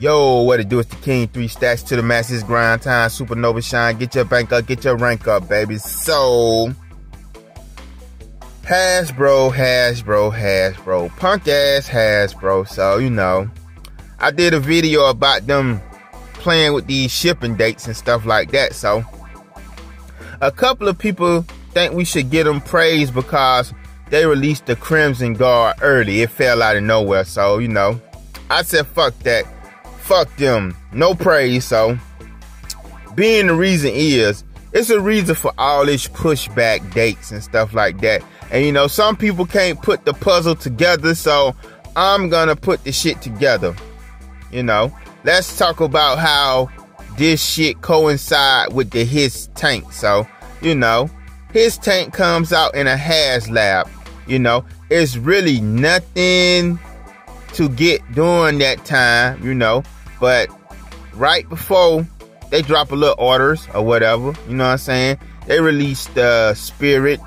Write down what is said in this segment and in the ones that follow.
Yo, what it do? It's the King 3 Stacks to the masses, grind time, supernova shine. Get your bank up, get your rank up, baby. So, Hasbro, Hasbro, Hasbro, punk ass Hasbro. So, you know, I did a video about them playing with these shipping dates and stuff like that. So, a couple of people think we should get them praise because they released the Crimson Guard early. It fell out of nowhere. So, you know, I said, fuck that fuck them. No praise. So, being the reason is, it's a reason for all this pushback dates and stuff like that. And you know, some people can't put the puzzle together, so I'm gonna put the shit together. You know, let's talk about how this shit coincide with the HISS tank. So, you know, HISS tank comes out in a HasLab. You know, it's really nothing to get during that time, you know. But right before they drop a little orders or whatever, you know what I'm saying? They released the Spirit,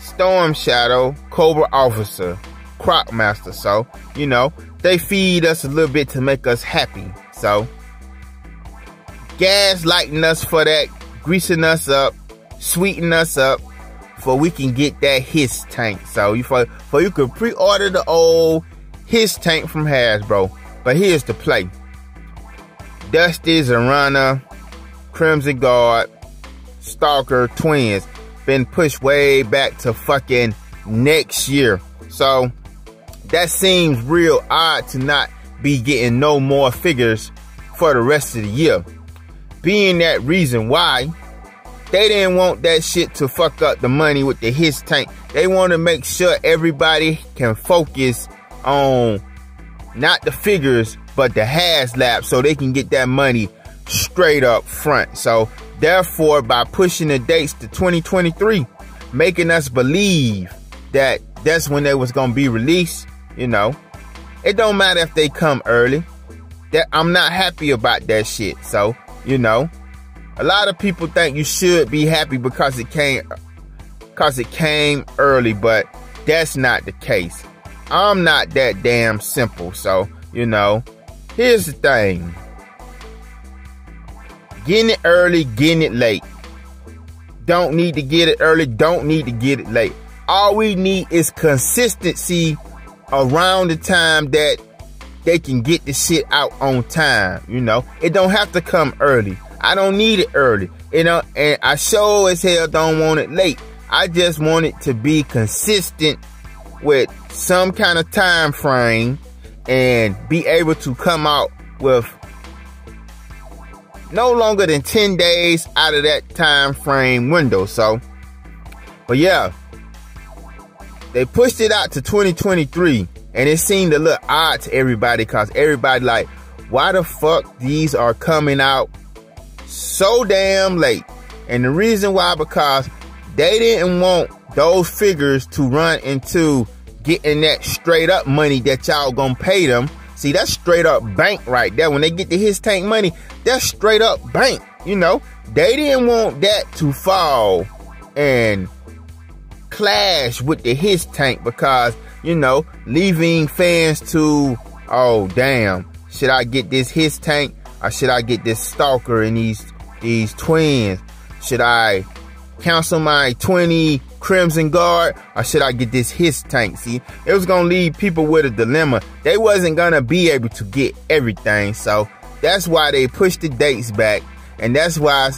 Storm Shadow, Cobra Officer, Croc Master. So, you know, they feed us a little bit to make us happy. So, gas lighting us for that, greasing us up, sweeten us up, for we can get that HISS tank. So you for, for you can pre-order the old HISS tank from Hasbro. But here's the play. Dusty, Zarana, Crimson Guard, Stalker, Twins been pushed way back to fucking next year. So that seems real odd to not be getting no more figures for the rest of the year. Being that reason why they didn't want that shit to fuck up the money with the HISS tank. They want to make sure everybody can focus on not the figures, but the has HasLab so they can get that money straight up front. So therefore, by pushing the dates to 2023, making us believe that that's when they was gonna be released, you know, it don't matter if they come early. That I'm not happy about that shit. So, you know, a lot of people think you should be happy because it came because it came early, but that's not the case. I'm not that damn simple. So, you know, here's the thing. Getting it early, getting it late. Don't need to get it early, don't need to get it late. All we need is consistency around the time that they can get the shit out on time, you know. It don't have to come early. I don't need it early. You know, and I sure as hell don't want it late. I just want it to be consistent with some kind of time frame and be able to come out with no longer than 10 days out of that time frame window. So, but yeah, they pushed it out to 2023 and it seemed a little odd to everybody because everybody like, why the fuck these are coming out so damn late? And the reason why, because they didn't want those figures to run into getting that straight up money that y'all gonna pay them. See, that's straight up bank right there. When they get to HISS tank money, that's straight up bank. You know, they didn't want that to fall and clash with the HISS tank because, you know, leaving fans to, oh damn, should I get this HISS tank or should I get this stalker and these these twins? Should I cancel my 20 Crimson Guard or should I get this HISS tank? See, it was gonna leave people with a dilemma. They wasn't gonna be able to get everything. So that's why they pushed the dates back. And that's why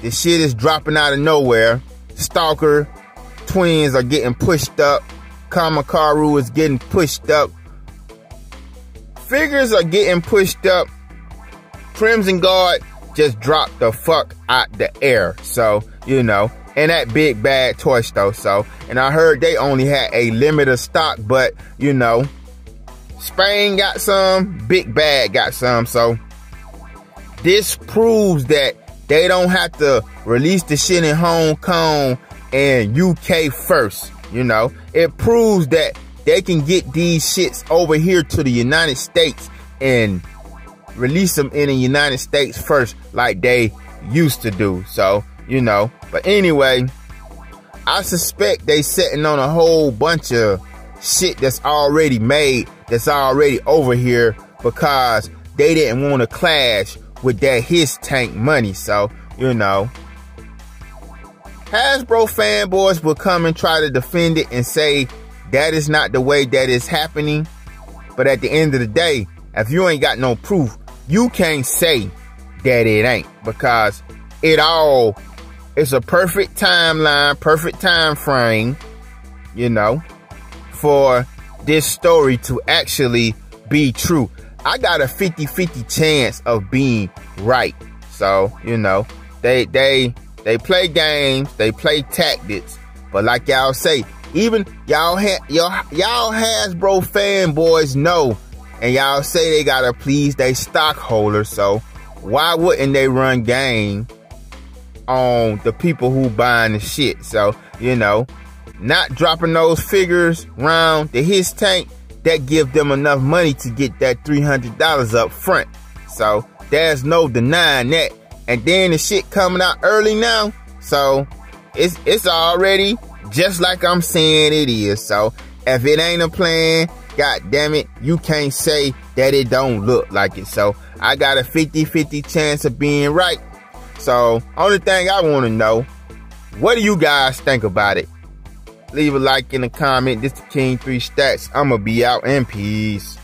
the shit is dropping out of nowhere. Stalker twins are getting pushed up. Kamakura is getting pushed up. Figures are getting pushed up. Crimson Guard just dropped the fuck out the air. So, you know, and that big bad toy store. So, and I heard they only had a limited stock, but you know, Spain got some, Big Bad got some. So, this proves that they don't have to release the shit in Hong Kong and UK first. You know, it proves that they can get these shits over here to the United States and release them in the United States first, like they used to do. So, you know. But anyway, I suspect they sitting on a whole bunch of shit that's already made, that's already over here because they didn't want to clash with that HISS tank money. So, you know, Hasbro fanboys will come and try to defend it and say that is not the way that is happening. But at the end of the day, if you ain't got no proof, you can't say that it ain't because it all it's a perfect timeline, perfect time frame, you know, for this story to actually be true. I got a 50-50 chance of being right. So, you know, they they they play games, they play tactics, but like y'all say, even y'all ha- y'all y'all Hasbro fanboys know and y'all say they gotta please their stockholders, so why wouldn't they run game on the people who buying the shit? So, you know, not dropping those figures around the HISS tank, that give them enough money to get that $300 up front. So there's no denying that. And then the shit coming out early now. So it's it's already just like I'm saying it is. So if it ain't a plan, god damn it, you can't say that it don't look like it. So I got a 50-50 chance of being right. So only thing I want to know, what do you guys think about it? Leave a like in the comment. This is King 3 Stacks. I'ma be out in peace.